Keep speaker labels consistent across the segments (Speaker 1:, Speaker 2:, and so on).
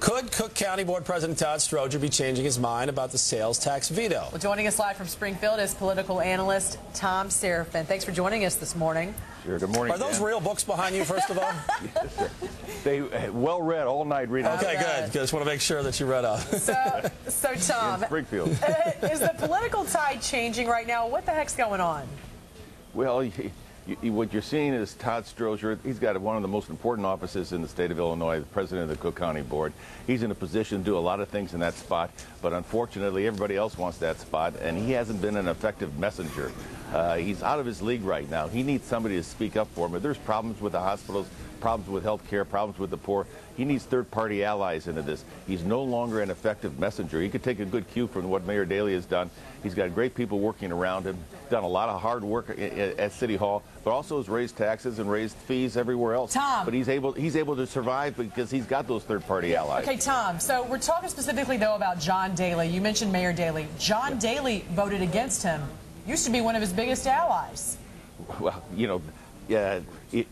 Speaker 1: Could Cook County Board President Todd Stroger be changing his mind about the sales tax veto?
Speaker 2: Well, joining us live from Springfield is political analyst Thom Serafin. Thanks for joining us this morning.
Speaker 3: Sure. Good morning.
Speaker 1: Are those
Speaker 3: Dan.
Speaker 1: real books behind you, first of all?
Speaker 3: yes. They uh, well read all night reading.
Speaker 1: Okay,
Speaker 2: All right.
Speaker 1: good. Just want to make sure that you read up.
Speaker 2: So, so Tom,
Speaker 3: In Springfield.
Speaker 2: is the political tide changing right now? What the heck's going on?
Speaker 3: Well, you, what you're seeing is Todd Stroger. He's got one of the most important offices in the state of Illinois, the president of the Cook County Board. He's in a position to do a lot of things in that spot, but unfortunately, everybody else wants that spot, and he hasn't been an effective messenger. Uh, he's out of his league right now. He needs somebody to speak up for him. If there's problems with the hospitals, problems with health care, problems with the poor, he needs third-party allies into this. He's no longer an effective messenger. He could take a good cue from what Mayor Daley has done. He's got great people working around him, done a lot of hard work at City Hall, but also has raised taxes and raised fees everywhere else.
Speaker 2: Tom.
Speaker 3: But he's able he's able to survive because he's got those third-party allies.
Speaker 2: Okay, Tom, so we're talking specifically, though, about John Daley. You mentioned Mayor Daley. John Daley voted against him. Used to be one of his biggest allies.
Speaker 3: Well, you know, i-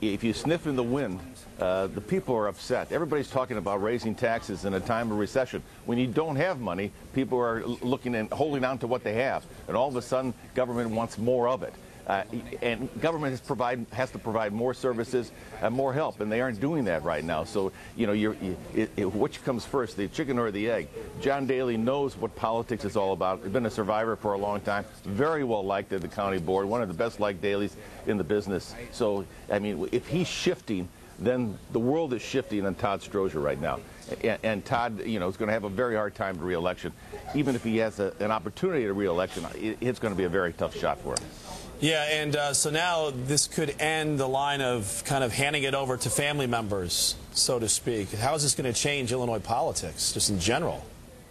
Speaker 3: if you sniff in the wind, uh, the people are upset. Everybody's talking about raising taxes in a time of recession. When you don't have money, people are looking and holding on to what they have, and all of a sudden, government wants more of it. Uh, and government has provide has to provide more services and more help, and they aren't doing that right now. So you know, you, it, it, which comes first, the chicken or the egg? John Daley knows what politics is all about. He's been a survivor for a long time, very well liked at the county board, one of the best liked Daleys in the business. So I mean, if he's shifting, then the world is shifting on Todd Stroger right now. And, and Todd, you know, is going to have a very hard time to reelection. Even if he has a, an opportunity to reelection, it, it's going to be a very tough shot for him.
Speaker 1: Yeah, and uh, so now this could end the line of kind of handing it over to family members, so to speak. How is this going to change Illinois politics, just in general?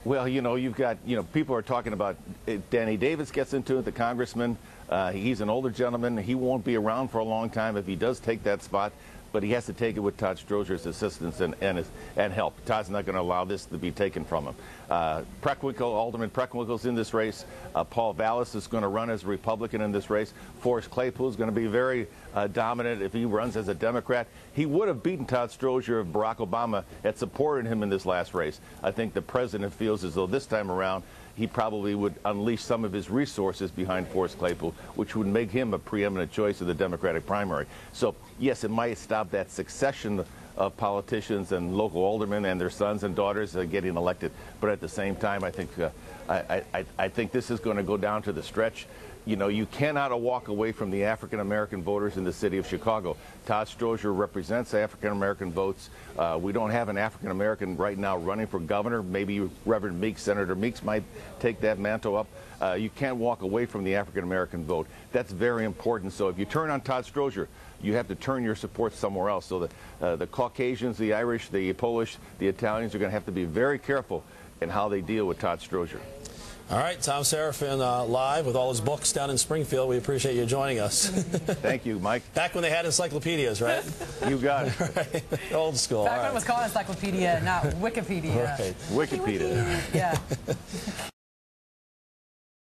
Speaker 3: Well, you know, you've got, you know, people are talking about uh, Danny Davis gets into it, the congressman. Uh, he's an older gentleman. He won't be around for a long time if he does take that spot, but he has to take it with Todd Stroger's assistance and, and, his, and help. Todd's not going to allow this to be taken from him. Uh, Preckwinkle, Alderman Preckwinkle's in this race. Uh, Paul Vallas is going to run as a Republican in this race. Forrest Claypool is going to be very uh, dominant if he runs as a Democrat. He would have beaten Todd Stroger if Barack Obama had supported him in this last race. I think the president feels as though this time around he probably would unleash some of his resources behind Forrest Claypool, which would make him a preeminent choice of the Democratic primary. So, yes, it might stop that succession of politicians and local aldermen and their sons and daughters uh, getting elected. But at the same time, I think uh, I, I, I think this is going to go down to the stretch. You know, you cannot walk away from the African American voters in the city of Chicago. Todd Stroger represents African American votes. Uh, we don't have an African American right now running for governor. Maybe Reverend Meeks, Senator Meeks, might take that mantle up. Uh, you can't walk away from the African American vote. That's very important. So if you turn on Todd Stroger, you have to turn your support somewhere else. So the, uh, the Caucasians, the Irish, the Polish, the Italians are going to have to be very careful in how they deal with Todd Stroger.
Speaker 1: All right, Thom Serafin uh, live with all his books down in Springfield. We appreciate you joining us.
Speaker 3: Thank you, Mike.
Speaker 1: Back when they had encyclopedias, right?
Speaker 3: You got it.
Speaker 1: right. Old school.
Speaker 2: Back
Speaker 1: All
Speaker 2: when
Speaker 1: right.
Speaker 2: it was called Encyclopedia, not Wikipedia.
Speaker 1: Right.
Speaker 3: Wikipedia.
Speaker 2: Yeah.